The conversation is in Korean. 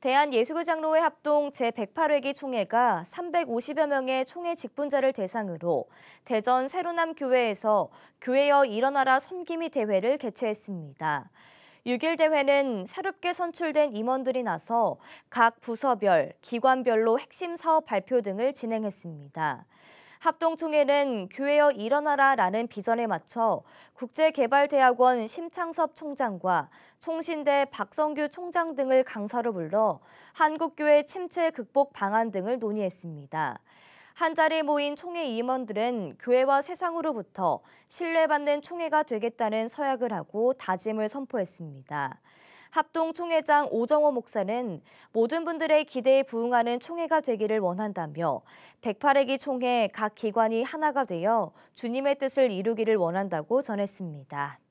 대한예수교장로회 합동 제108회기 총회가 350여 명의 총회 직분자를 대상으로 대전 세로남 교회에서 교회여 일어나라 섬김이 대회를 개최했습니다. 6일 대회는 새롭게 선출된 임원들이 나서 각 부서별, 기관별로 핵심 사업 발표 등을 진행했습니다. 합동총회는 교회여 일어나라라는 비전에 맞춰 국제개발대학원 심창섭 총장과 총신대 박성규 총장 등을 강사로 불러 한국교회 침체 극복 방안 등을 논의했습니다. 한 자리에 모인 총회 임원들은 교회와 세상으로부터 신뢰받는 총회가 되겠다는 서약을 하고 다짐을 선포했습니다. 합동 총회장 오정호 목사는 모든 분들의 기대에 부응하는 총회가 되기를 원한다며 108회기 총회 각 기관이 하나가 되어 주님의 뜻을 이루기를 원한다고 전했습니다.